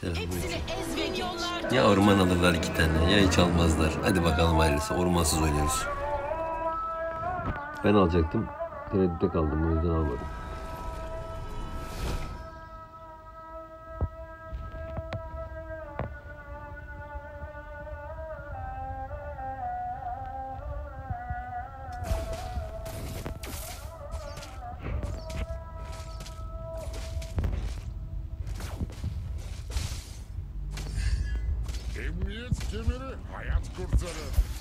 Selamünaleyküm. Ya orman alırlar iki tane ya hiç almazlar. Hadi bakalım hayırlısı ormansız oynuyoruz. Ben alacaktım. Tereddütte kaldım o yüzden almadım. Emniyet kemeri hayat kurtarır.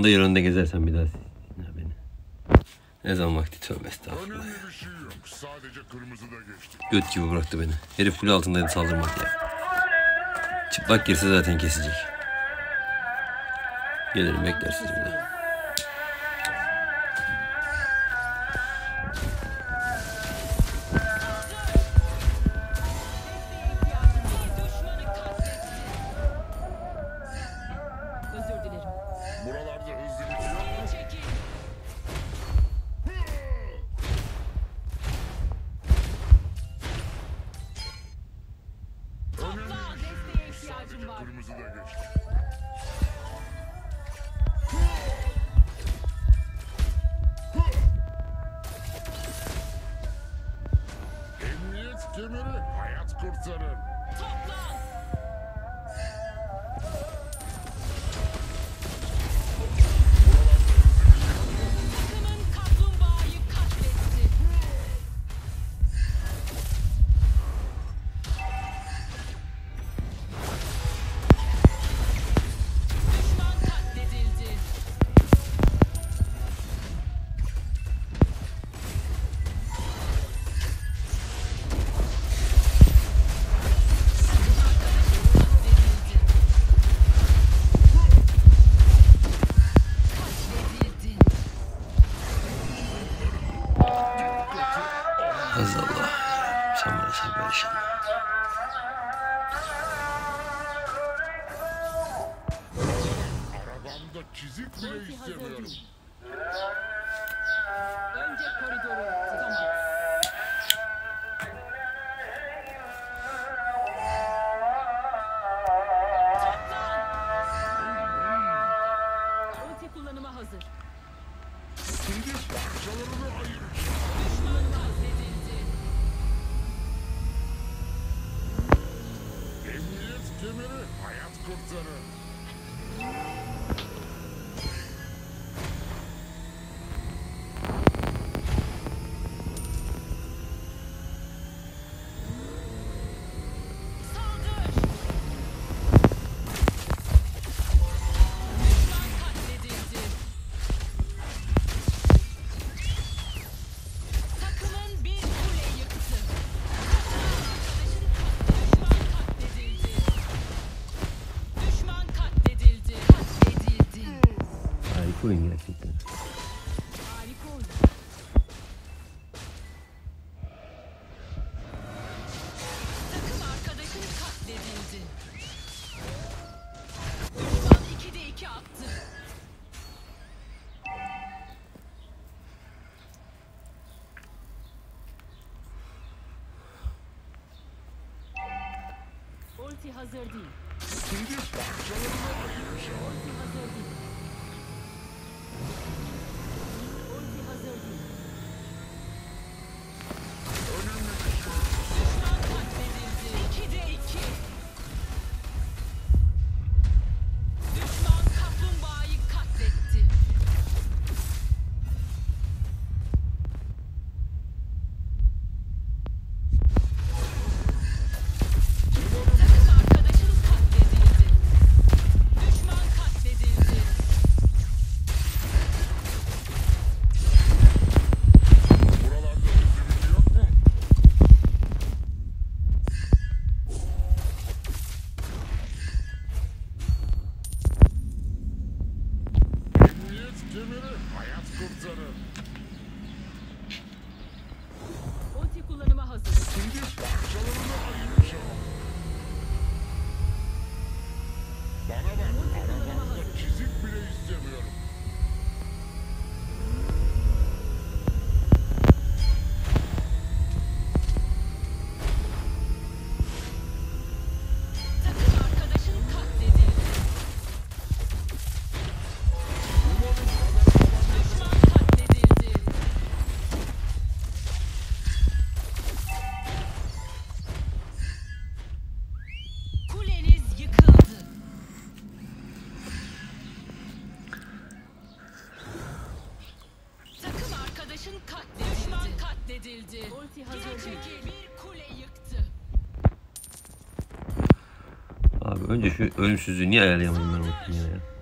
Yanında yanında gezersen bir daha beni. Ne zaman vakti tövbe estağfurullah ya. Göt gibi bıraktı beni. Herif kule altındaydı saldırmak ya. Çıplak girse zaten kesecek. Gelirim beklersiniz burada. kemeri hayat kurtarır. Topla! Hazır değil. Abi önce şu ölümsüzlüğü niye ayarlayamadım ben unuttum ya.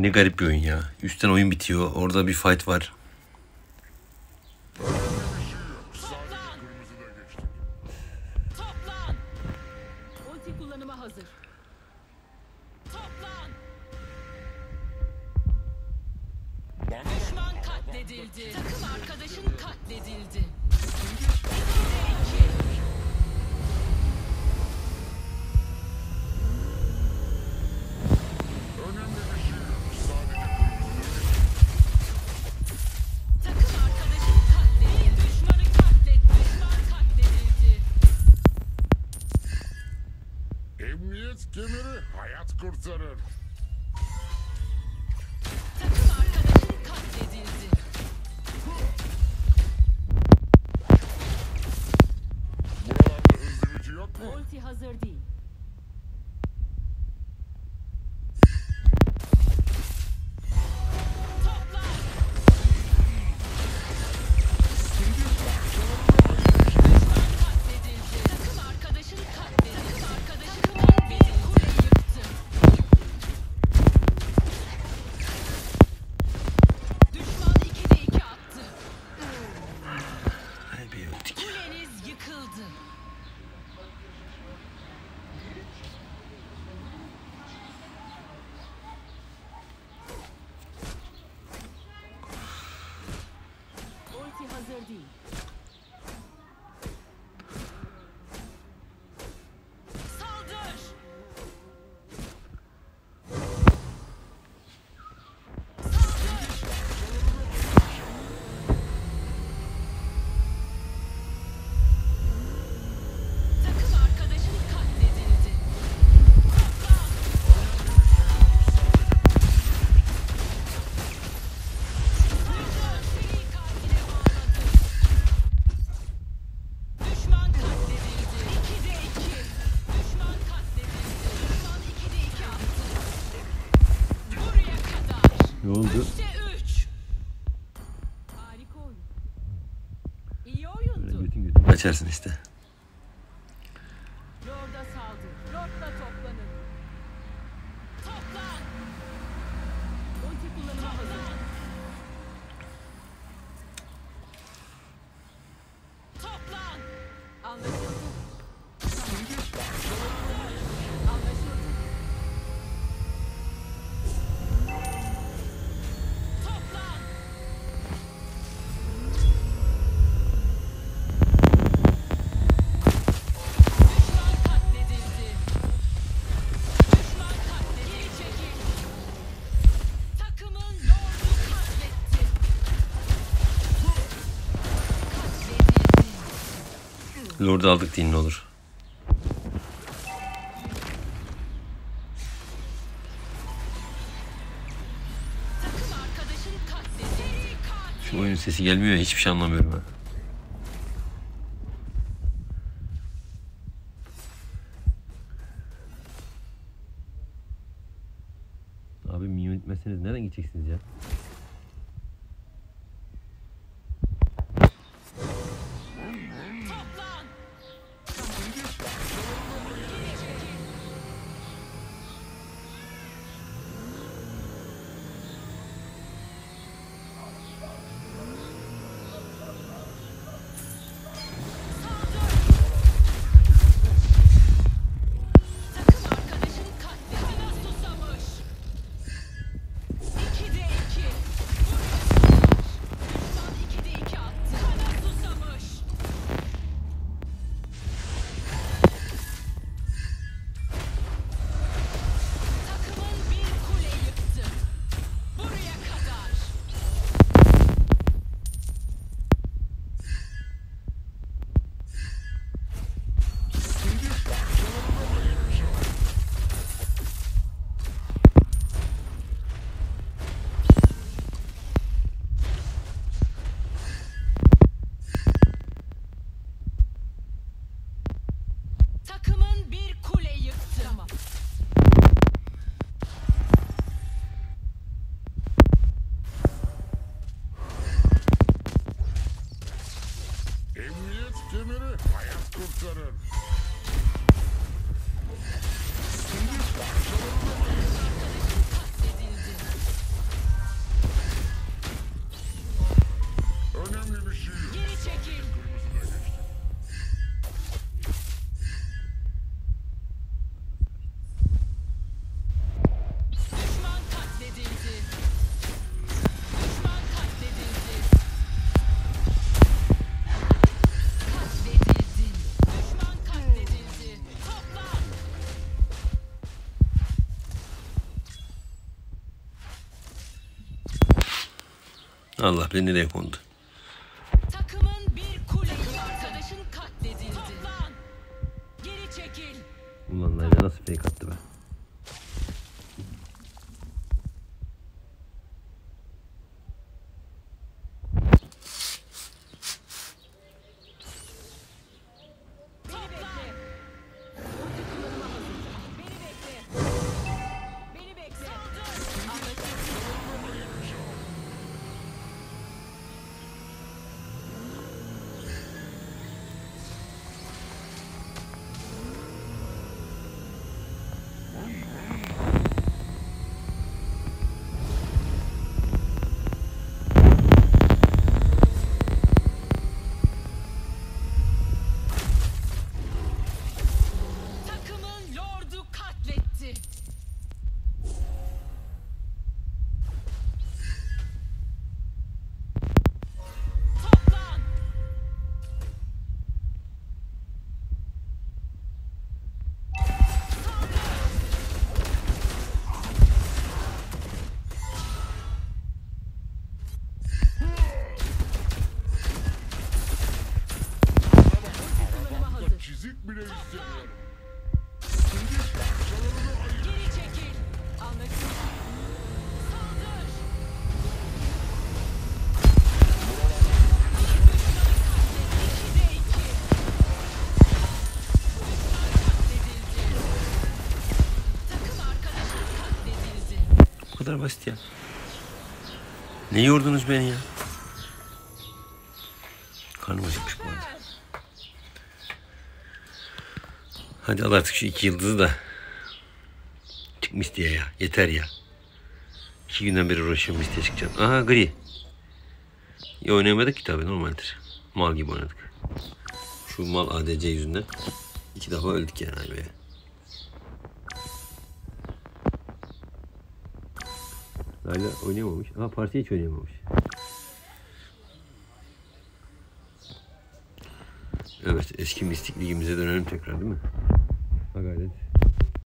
Ne garip bir oyun ya. Üstten oyun bitiyor. Orada bir fight var. katledildi. Takım arkadaşın katledildi. yoğundu. Böyle götün götün kaçarsın işte. Lord aldık değil ne olur. Şu oyun sesi gelmiyor ya hiçbir şey anlamıyorum ben. Takımın bir kule yıktı. Tamam. Emniyet kemeri hayat kurtarır. Allah beni nereye kondu? Takımın bir kule arkadaşın katledildi. Toplan. Geri çekil. Ulan nasıl fake attı be? Basit ya. Ne yordunuz beni ya? Karnım acıkmış bu arada. Hadi al artık şu iki yıldızı da. Çıkmış diye ya. Yeter ya. İki günden beri uğraşıyorum listeye çıkacağım. Aha gri. Ya oynayamadık ki tabii normaldir. Mal gibi oynadık. Şu mal ADC yüzünden. iki defa öldük yani be. Hala oynayamamış. Aa parti hiç oynayamamış. Evet eski mistik ligimize dönelim tekrar değil mi? Ha gayret.